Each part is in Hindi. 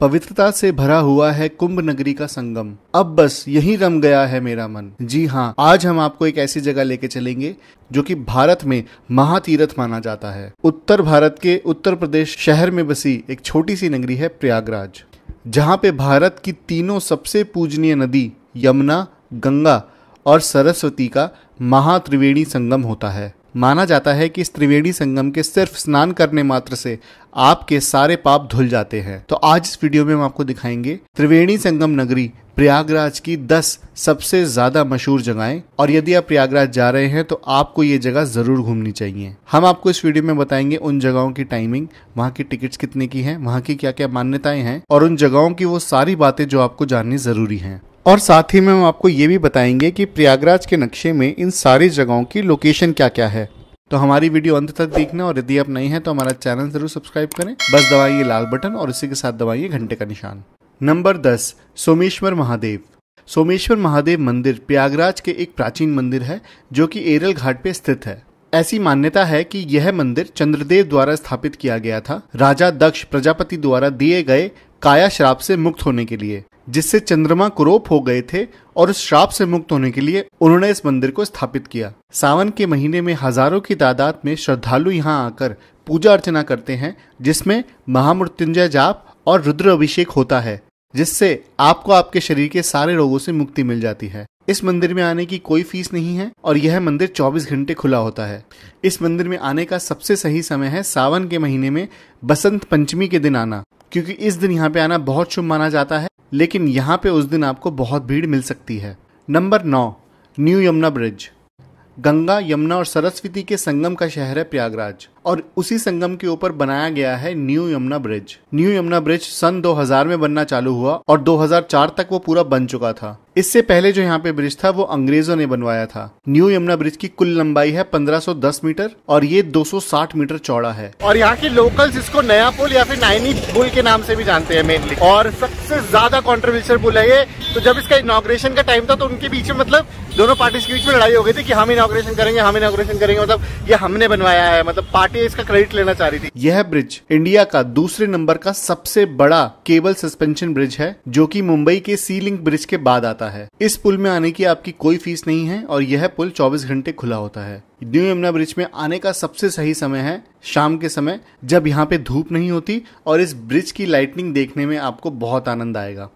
पवित्रता से भरा हुआ है कुंभ नगरी का संगम। अब बस यही रम गया है मेरा मन। जी हाँ आज हम आपको एक ऐसी जगह लेके चलेंगे, जो कि भारत में महातीरथ माना जाता है। उत्तर भारत के उत्तर प्रदेश शहर में बसी एक छोटी सी नगरी है प्रयागराज, जहाँ पे भारत की तीनों सबसे पूजनीय नदी यमुना, गंगा और सरस्वती का महात्रिवेणी संगम होता है। माना जाता है कि इस त्रिवेणी संगम के सिर्फ़ स्नान करने मात्र से आपके सारे पाप धुल जाते हैं। तो आज इस वीडियो में हम आपको दिखाएँगे त्रिवेणी संगम नगरी प्रयागराज की 10 सबसे ज़्यादा मशहूर जगहें। और यदि आप प्रयागराज जा रहे हैं तो आपको ये जगह ज़रूर घूमनी चाहिए। हम आपको इस वीडियो में बताएँगे उन जगहों की टाइमिंग वहाँ की टिकट्स कितने की हैं, वहाँ की क्या क्या मान्यताएँ हैं, और उन जगहों की वो सारी बातें जो आपको जाननी ज़रूरी हैं। और साथ ही में हम आपको ये भी बताएँगे कि प्रयागराज के नक्शे में इन सारी जगहों की लोकेशन क्या क्या है। तो हमारी वीडियो अंत तक देखना और यदि आप नए हैं तो हमारा चैनल ज़रूर सब्सक्राइब करें। बस दबाइए लाल बटन और इसी के साथ दबाइए घंटे का निशान। नंबर दस, सोमेश्वर महादेव। सोमेश्वर महादेव मंदिर प्रयागराज के एक प्राचीन मंदिर है, जो कि एरल घाट पे स्थित है। ऐसी मान्यता है कि यह मंदिर चंद्रदेव द्वारा स्थापित किया गया था। राजा दक्ष प्रजापति द्वारा दिए गए काया श्राप से मुक्त होने के लिए, जिससे चंद्रमा कुरोप हो गए थे और उस श्राप से मुक्त होने के लिए उन्होंने इस मंदिर को स्थापित किया। सावन के महीने में हज़ारों की तादाद में श्रद्धालु यहाँ आकर पूजा अर्चना करते हैं, जिसमें महामृत्युंजय जाप और रुद्र अभिषेक होता है, जिससे आपको आपके शरीर के सारे रोगों से मुक्ति मिल जाती है। इस मंदिर में आने की कोई फ़ीस नहीं है और यह मंदिर 24 घंटे खुला होता है। इस मंदिर में आने का सबसे सही समय है सावन के महीने में बसंत पंचमी के दिन आना। क्योंकि इस दिन यहाँ पे आना बहुत शुभ माना जाता है, लेकिन यहाँ पे उस दिन आपको बहुत भीड़ मिल सकती है। नंबर नौ, न्यू यमुना ब्रिज। गंगा, यमुना और सरस्वती के संगम का शहर है प्रयागराज। और उसी संगम के ऊपर बनाया गया है New Yamuna Bridge. New Yamuna Bridge सन 2000 में बनना चालू हुआ और 2004 तक वो पूरा बन चुका था। इससे पहले जो यहाँ पे ब्रिज था, वो अंग्रेज़ों ने बनवाया था। न्यू यमुना ब्रिज की कुल लंबाई है 1510 मीटर और ये 260 मीटर चौड़ा है। और यहाँ के लोकल्स इसको नया पुल या फिर नाइनी पुल के नाम से भी जानते हैं मेनली और सबसे ज़्यादा कॉन्ट्रोवर्शियल पुल है ये। तो जब इसका इनोग्रेशन का टाइम था तो उनके बीच में मतलब दोनों पार्टी के बीच में लड़ाई हो गई थी कि हम इनोग्रेशन करेंगे, हम इनोग्रेशन करेंगे। मतलब ये हमने बनवाया है मतलब पार्टी इसका क्रेडिट लेना चाह रही थी। यह ब्रिज इंडिया का दूसरे नंबर का सबसे बड़ा केबल सस्पेंशन ब्रिज है, जो कि मुंबई के सी लिंक ब्रिज के बाद आता है। इस पुल में आने की आपकी कोई फ़ीस नहीं है और यह पुल 24 घंटे खुला होता है। न्यू यमुना ब्रिज में आने का सबसे सही समय है शाम के समय, जब यहाँ पे धूप नहीं होती और इस ब्रिज की लाइटनिंग देखने में आपको बहुत आनंद आएगा।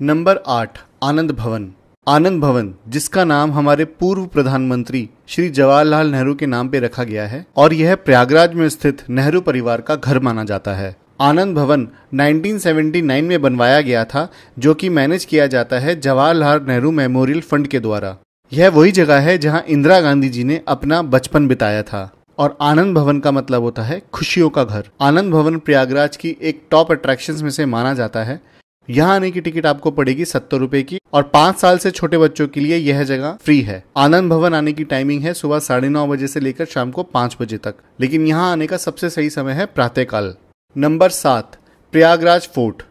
नंबर आठ, आनंद भवन। आनंद भवन, जिसका नाम हमारे पूर्व प्रधानमंत्री श्री जवाहरलाल नेहरू के नाम पे रखा गया है, और यह प्रयागराज में स्थित नेहरू परिवार का घर माना जाता है। आनंद भवन 1979 में बनवाया गया था, जो कि मैनेज किया जाता है जवाहरलाल नेहरू मेमोरियल फंड के द्वारा। यह वही जगह है जहाँ इंदिरा गांधी जी ने अपना बचपन बिताया था, और आनंद भवन का मतलब होता है खुशियों का घर। आनंद भवन प्रयागराज की एक टॉप अट्रैक्शंस में से माना जाता है यहाँ आने की टिकट आपको पड़ेगी सत्तर रुपए की और पाँच साल से छोटे बच्चों के लिए यह जगह फ्री है। आनंद भवन आने की टाइमिंग है सुबह साढ़े नौ बजे से लेकर शाम को पाँच बजे तक। लेकिन यहाँ आने का सबसे सही समय है प्रातःकाल। नंबर सात, Prayagraj Fort.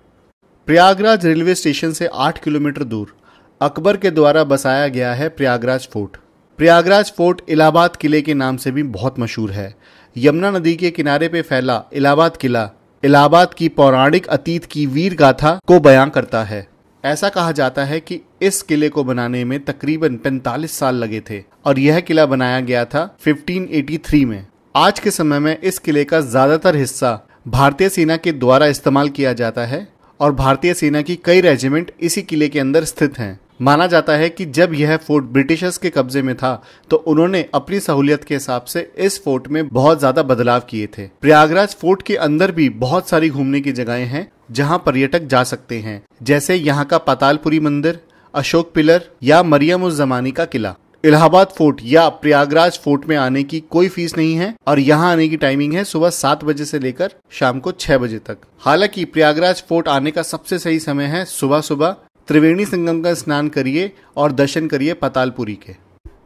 Prayagraj railway station से आठ किलोमीटर दूर अकबर के द्वारा बसाया गया है प्रयागराज फोर्ट। प्रयागराज फोर्ट इलाहाबाद किले के नाम से भी बहुत मशहूर है। यमुना नदी के किनारे पे फैला इलाहाबाद किला इलाहाबाद की पौराणिक अतीत की वीर गाथा को बयां करता है। ऐसा कहा जाता है कि इस किले को बनाने में तकरीबन 45 साल लगे थे और यह किला बनाया गया था 1583 में। आज के समय में इस किले का ज़्यादातर हिस्सा भारतीय सेना के द्वारा इस्तेमाल किया जाता है और भारतीय सेना की कई रेजिमेंट इसी किले के अंदर स्थित हैं। माना जाता है कि जब यह फोर्ट ब्रिटिशर्स के कब्जे में था तो उन्होंने अपनी सहूलियत के हिसाब से इस फोर्ट में बहुत ज़्यादा बदलाव किए थे। प्रयागराज फोर्ट के अंदर भी बहुत सारी घूमने की जगहें हैं, जहाँ पर्यटक जा सकते हैं, जैसे यहाँ का पातालपुरी मंदिर, अशोक पिलर या मरियम उस जमानी का किला। इलाहाबाद फोर्ट या प्रयागराज फोर्ट में आने की कोई फ़ीस नहीं है, और यहाँ आने की टाइमिंग है सुबह सात बजे से लेकर शाम को छह बजे तक। हालाँकि प्रयागराज फोर्ट आने का सबसे सही समय है सुबह सुबह त्रिवेणी संगम का स्नान करिए और दर्शन करिए पतालपुरी के।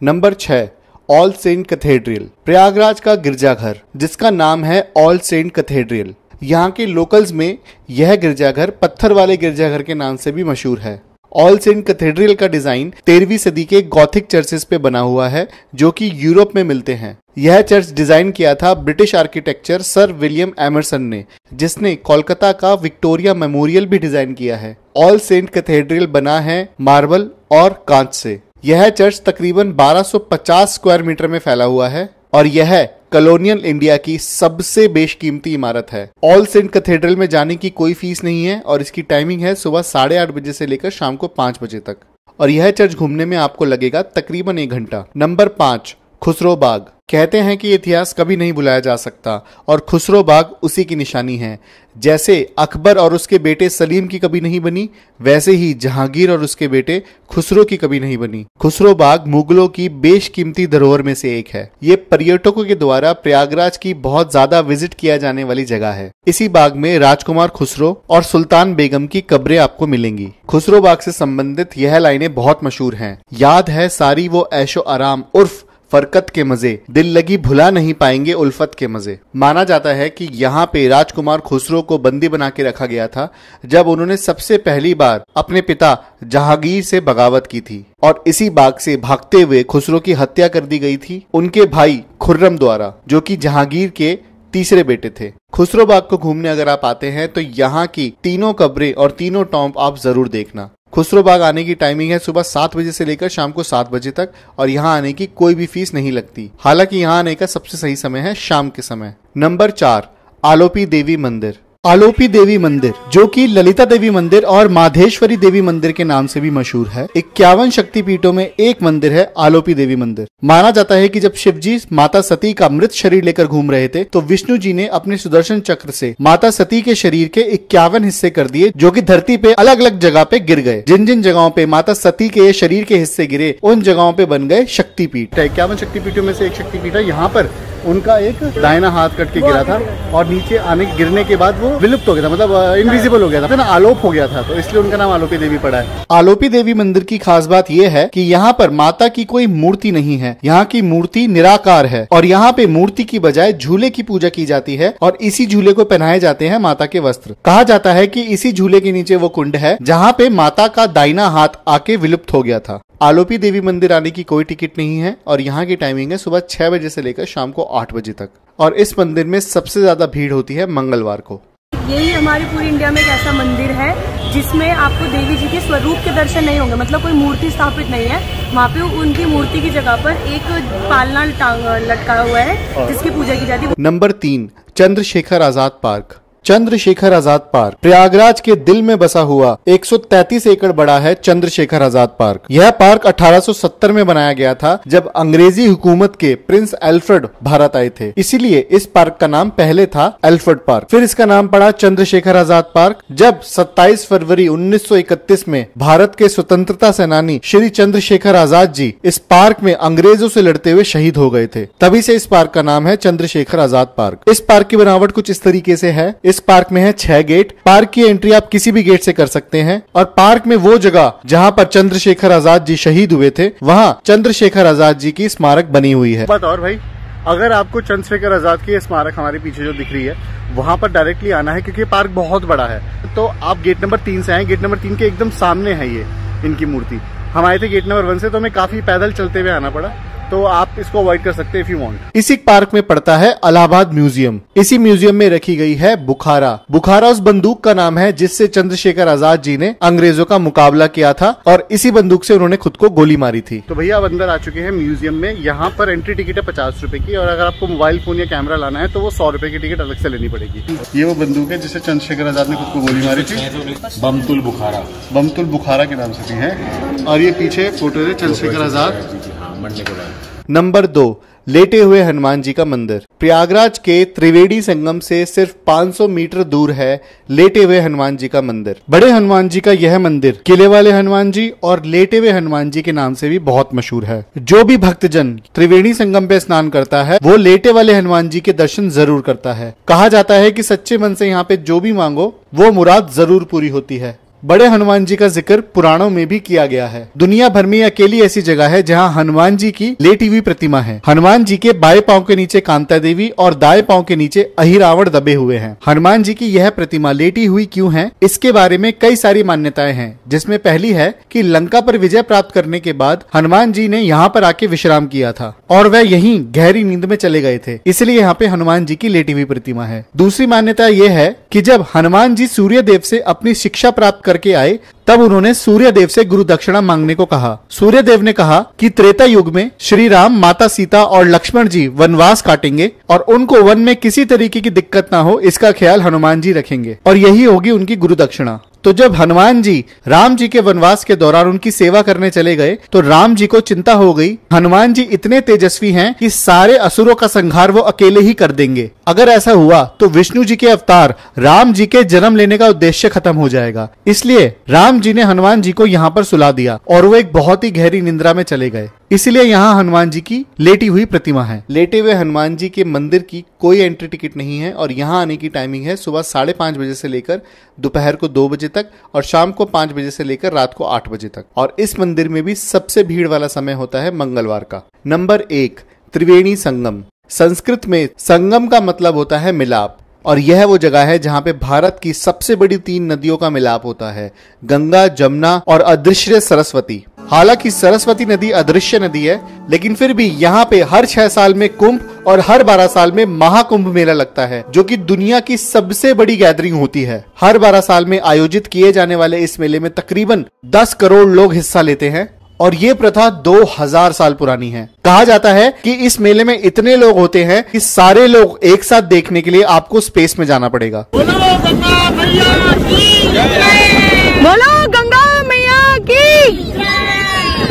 नंबर छह, ऑल सेंट कैथेड्रियल प्रयागराज का गिरजाघर, जिसका नाम है ऑल सेंट कैथेड्रियल यहाँ के लोकल्स में यह गिरजाघर पत्थर वाले गिरजाघर के नाम से भी मशहूर है। ऑल सेंट कैथेड्रल का डिज़ाइन तेरहवीं सदी के गॉथिक चर्चेस पे बना हुआ है, जो कि यूरोप में मिलते हैं। यह चर्च डिज़ाइन किया था British architecture sir William Emerson ने, जिसने कोलकाता का विक्टोरिया मेमोरियल भी डिज़ाइन किया है। ऑल सेंट कैथेड्रल बना है मार्बल और कांच से। यह चर्च तकरीबन 1250 स्क्वायर मीटर में फैला हुआ है और यह कॉलोनियल इंडिया की सबसे बेशकीमती इमारत है। ऑल सेंट कैथेड्रल में जाने की कोई फ़ीस नहीं है और इसकी टाइमिंग है सुबह साढ़े आठ बजे से लेकर शाम को पाँच बजे तक। और यह चर्च घूमने में आपको लगेगा तकरीबन एक घंटा। नंबर पाँच खुसरो बाग। कहते हैं कि इतिहास कभी नहीं भुलाया जा सकता, और खुसरो बाग उसी की निशानी है। जैसे अकबर और उसके बेटे सलीम की कभी नहीं बनी, वैसे ही जहांगीर और उसके बेटे खुसरो की कभी नहीं बनी। खुसरो बाग मुगलों की बेशकीमती धरोहर में से एक है। ये पर्यटकों के द्वारा प्रयागराज की बहुत ज़्यादा विज़िट किया जाने वाली जगह है। इसी बाग में राजकुमार खुसरो और सुल्तान बेगम की कब्रें आपको मिलेंगी। खुसरो बाग से संबंधित यह लाइनें बहुत मशहूर हैं। याद है सारी वो ऐशो आराम उर्फ़ फरकत के मज़े, दिल लगी भुला नहीं पाएँगे उल्फत के मज़े। माना जाता है कि यहाँ पे राजकुमार खुसरो को बंदी बना के रखा गया था, जब उन्होंने सबसे पहली बार अपने पिता जहांगीर से बगावत की थी और इसी बाग से भागते हुए खुसरो की हत्या कर दी गई थी उनके भाई खुर्रम द्वारा, जो कि जहांगीर के तीसरे बेटे थे। खुसरो बाग को घूमने अगर आप आते हैं तो यहाँ की तीनों कब्रें और तीनों टॉम्प आप ज़रूर देखना। खुसरो बाग आने की टाइमिंग है सुबह सात बजे से लेकर शाम को सात बजे तक और यहाँ आने की कोई भी फ़ीस नहीं लगती। हालाँकि यहाँ आने का सबसे सही समय है शाम के समय। नंबर चार, आलोपी देवी मंदिर। आलोपी देवी मंदिर, जो कि ललिता देवी मंदिर और माधेश्वरी देवी मंदिर के नाम से भी मशहूर है, इक्यावन शक्तिपीठों में एक मंदिर है आलोपी देवी मंदिर। माना जाता है कि जब शिवजी माता सती का मृत शरीर लेकर घूम रहे थे तो विष्णु जी ने अपने सुदर्शन चक्र से माता सती के शरीर के इक्यावन हिस्से कर दिए, जो की धरती पे अलग अलग जगह पे गिर गए। जिन जिन जगहों पे माता सती के शरीर के हिस्से गिरे, उन जगहों पे बन गए शक्तिपीठ। इक्यावन शक्तिपीठों में से एक शक्तिपीठ है, यहाँ पर उनका एक दायना हाथ कट के गिरा था और नीचे आने गिरने के बाद वो विलुप्त हो गया था मतलब इनविजिबल हो गया था। आलोप हो गया था तो इसलिए उनका नाम आलोपी देवी पड़ा है। आलोपी देवी मंदिर की खास बात यह है कि यहाँ पर माता की कोई मूर्ति नहीं है। यहाँ की मूर्ति निराकार है और यहाँ पे मूर्ति की बजाय झूले की पूजा की जाती है और इसी झूले को पहनाए जाते हैं माता के वस्त्र। कहा जाता है कि इसी झूले के नीचे वो कुंड है जहाँ पे माता का दाइना हाथ आके विलुप्त हो गया था। आलोपी देवी मंदिर आने की कोई टिकट नहीं है और यहाँ की टाइमिंग है सुबह छह बजे से लेकर शाम को आठ बजे तक। और इस मंदिर में सबसे ज़्यादा भीड़ होती है मंगलवार को। यही हमारे पूरी इंडिया में एक ऐसा मंदिर है जिसमें आपको देवी जी के स्वरूप के दर्शन नहीं होंगे। मतलब कोई मूर्ति स्थापित नहीं है। वहाँ पे उनकी मूर्ति की जगह पर एक पालना लटका हुआ है जिसकी पूजा की जाती है। नंबर तीन चंद्रशेखर आज़ाद पार्क। चंद्रशेखर आज़ाद पार्क। प्रयागराज के दिल में बसा हुआ 133 एकड़ बड़ा है चंद्रशेखर आज़ाद पार्क। यह पार्क 1870 में बनाया गया था जब अंग्रेज़ी हुकूमत के प्रिंस एल्फ्रेड भारत आए थे। इसीलिए इस पार्क का नाम पहले था एल्फ्रेड पार्क। फिर इसका नाम पड़ा चंद्रशेखर आज़ाद पार्क, जब 27 फरवरी 1931 में भारत के स्वतंत्रता सेनानी श्री चंद्रशेखर आज़ाद जी इस पार्क में अंग्रेज़ों से लड़ते हुए शहीद हो गए थे। तभी से इस पार्क का नाम है चंद्रशेखर आज़ाद पार्क। इस पार्क की बनावट कुछ इस तरीके से है। इस पार्क में है छह गेट। पार्क की एंट्री आप किसी भी गेट से कर सकते हैं। और पार्क में वो जगह जहाँ पर चंद्रशेखर आज़ाद जी शहीद हुए थे, वहाँ चंद्रशेखर आज़ाद जी की स्मारक बनी हुई है। बात और भाई, अगर आपको चंद्रशेखर आज़ाद की स्मारक हमारे पीछे जो दिख रही है, वहाँ पर डायरेक्टली आना है, क्योंकि पार्क बहुत बड़ा है। तो आप गेट नंबर तीन से आए गेट नंबर तीन के एकदम सामने है ये, इनकी मूर्ति। हम आए थे गेट नंबर वन से तो हमें काफ़ी पैदल चलते हुए आना पड़ा। तो आप इसको अवॉइड कर सकते हैं इफ़ यू वांट इसी पार्क में पड़ता है अलाहाबाद म्यूज़ियम। इसी म्यूज़ियम में रखी गई है बुखारा। बुखारा उस बंदूक का नाम है जिससे चंद्रशेखर आज़ाद जी ने अंग्रेज़ों का मुकाबला किया था और इसी बंदूक से उन्होंने खुद को गोली मारी थी। तो भैया अब अंदर आ चुके हैं म्यूज़ियम में। यहाँ पर एंट्री टिकट है पचास रूपए की और अगर आपको मोबाइल फ़ोन या कैमरा लाना है तो वो सौ रूपए की टिकट अलग से लेनी पड़ेगी। ये वो बंदूक है जिससे चंद्रशेखर आज़ाद ने खुद को गोली मारी थी। बमतुल बुखारा। बमतुल बुखारा के नाम से भी है। और ये पीछे फ़ोटो है चंद्रशेखर आज़ाद। मरने के बाद। नंबर दो, लेटे हुए हनुमान जी का मंदिर। प्रयागराज के त्रिवेणी संगम से सिर्फ़ 500 मीटर दूर है लेटे हुए हनुमान जी का मंदिर। बड़े हनुमान जी का यह मंदिर किले वाले हनुमान जी और लेटे हुए हनुमान जी के नाम से भी बहुत मशहूर है। जो भी भक्तजन त्रिवेणी संगम पे स्नान करता है, वो लेटे वाले हनुमान जी के दर्शन ज़रूर करता है। कहा जाता है की सच्चे मन से यहाँ पे जो भी मांगो, वो मुराद ज़रूर पूरी होती है। बड़े हनुमान जी का ज़िक्र पुराणों में भी किया गया है। दुनिया भर में अकेली ऐसी जगह है जहाँ हनुमान जी की लेटी हुई प्रतिमा है। हनुमान जी के बाएँ पाँव के नीचे कांता देवी और दाएँ पाँव के नीचे अहिरावण दबे हुए हैं। हनुमान जी की यह प्रतिमा लेटी हुई क्यों है, इसके बारे में कई सारी मान्यताएँ हैं, जिसमें पहली है की लंका पर विजय प्राप्त करने के बाद हनुमान जी ने यहाँ पर आके विश्राम किया था और वह यही गहरी नींद में चले गए थे, इसलिए यहाँ पे हनुमान जी की लेटी हुई प्रतिमा है। दूसरी मान्यता यह है की जब हनुमान जी सूर्य देव से अपनी शिक्षा प्राप्त करके आए, तब उन्होंने सूर्यदेव से गुरु दक्षिणा मांगने को कहा। सूर्यदेव ने कहा कि त्रेता युग में श्री राम माता सीता और लक्ष्मण जी वनवास काटेंगे और उनको वन में किसी तरीके की दिक्कत ना हो, इसका ख्याल हनुमान जी रखेंगे। और यही होगी उनकी गुरु दक्षिणा। तो जब हनुमान जी राम जी के वनवास के दौरान उनकी सेवा करने चले गए तो राम जी को चिंता हो गई। हनुमान जी इतने तेजस्वी हैं कि सारे असुरों का संहार वो अकेले ही कर देंगे। अगर ऐसा हुआ तो विष्णु जी के अवतार राम जी के जन्म लेने का उद्देश्य खत्म हो जाएगा। इसलिए राम जी ने हनुमान जी को यहाँ पर सुला दिया और वो एक बहुत ही गहरी निंद्रा में चले गए। इसलिए यहाँ हनुमान जी की लेटी हुई प्रतिमा है। लेटे हुए हनुमान जी के मंदिर की कोई एंट्री टिकट नहीं है और यहाँ आने की टाइमिंग है सुबह साढ़े पाँच बजे से लेकर दोपहर को दो बजे तक और शाम को पाँच बजे से लेकर रात को आठ बजे तक। और इस मंदिर में भी सबसे भीड़ वाला समय होता है मंगलवार का। नंबर एक, त्रिवेणी संगम। संस्कृत में संगम का मतलब होता है मिलाप। और यह वो जगह है जहाँ पे भारत की सबसे बड़ी तीन नदियों का मिलाप होता है। गंगा, जमुना और अदृश्य सरस्वती। हालाँकि सरस्वती नदी अदृश्य नदी है लेकिन फिर भी यहाँ पे हर छह साल में कुंभ और हर बारह साल में महाकुंभ मेला लगता है जो कि दुनिया की सबसे बड़ी गैदरिंग होती है। हर बारह साल में आयोजित किए जाने वाले इस मेले में तकरीबन दस करोड़ लोग हिस्सा लेते हैं और ये प्रथा 2000 साल पुरानी है। कहा जाता है कि इस मेले में इतने लोग होते हैं कि सारे लोग एक साथ देखने के लिए आपको स्पेस में जाना पड़ेगा। बोलो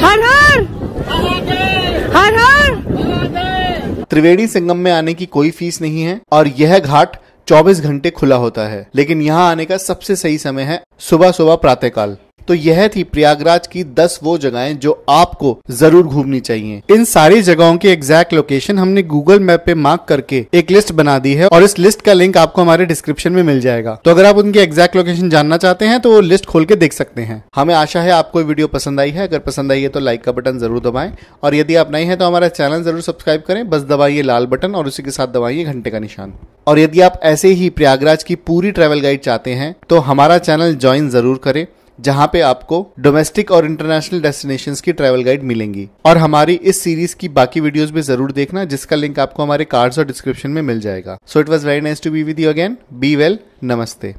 हर हर। हर हर। त्रिवेणी संगम में आने की कोई फ़ीस नहीं है और यह घाट 24 घंटे खुला होता है। लेकिन यहाँ आने का सबसे सही समय है सुबह सुबह प्रातःकाल। तो यह थी प्रयागराज की 10 वो जगहें जो आपको ज़रूर घूमनी चाहिए। इन सारी जगहों की एग्जैक्ट लोकेशन हमने गूगल मैप पे मार्क करके एक लिस्ट बना दी है और इस लिस्ट का लिंक आपको हमारे डिस्क्रिप्शन में मिल जाएगा। तो अगर आप उनकी एग्जैक्ट लोकेशन जानना चाहते हैं तो वो लिस्ट खोल के देख सकते हैं। हमें आशा है आपको वीडियो पसंद आई है। अगर पसंद आई है तो लाइक का बटन ज़रूर दबाएँ। और यदि आप नहीं है तो हमारा चैनल ज़रूर सब्सक्राइब करें। बस दबाइए लाल बटन और उसी के साथ दबाइए घंटे का निशान। और यदि आप ऐसे ही प्रयागराज की पूरी ट्रैवल गाइड चाहते हैं तो हमारा चैनल ज्वाइन ज़रूर करें। जहाँ पे आपको डोमेस्टिक और इंटरनेशनल डेस्टिनेशन की ट्रैवल गाइड मिलेंगी। और हमारी इस सीरीज़ की बाकी वीडियोस भी ज़रूर देखना, जिसका लिंक आपको हमारे कार्ड्स और डिस्क्रिप्शन में मिल जाएगा। So it was very nice to be with you again be well नमस्ते